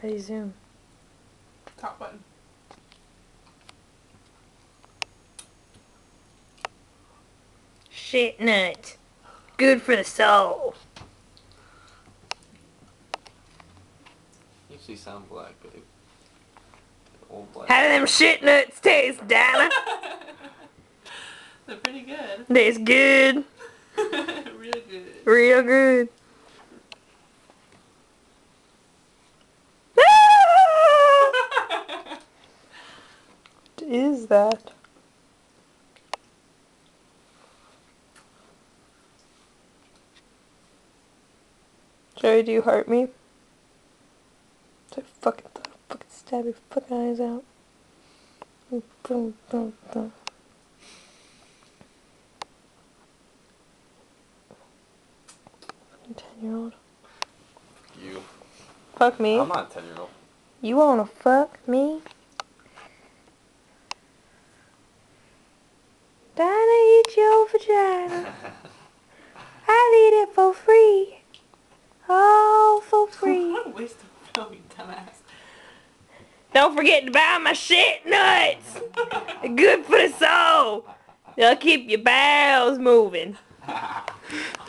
How do you zoom? Top button. Shit nut. Good for the soul. You usually sound black, but it, old black. How do them shit nuts taste, Dinah? They're pretty good. Tastes good. Real good. Real good. Is that? Joey, do you hurt me? So fucking, fucking stab your fucking eyes out. Boom, boom, boom. Ten year old. You. Fuck me. I'm not a 10 year old. You wanna fuck me? Don't forget to buy my shit nuts. Good for the soul. They'll keep your bowels moving.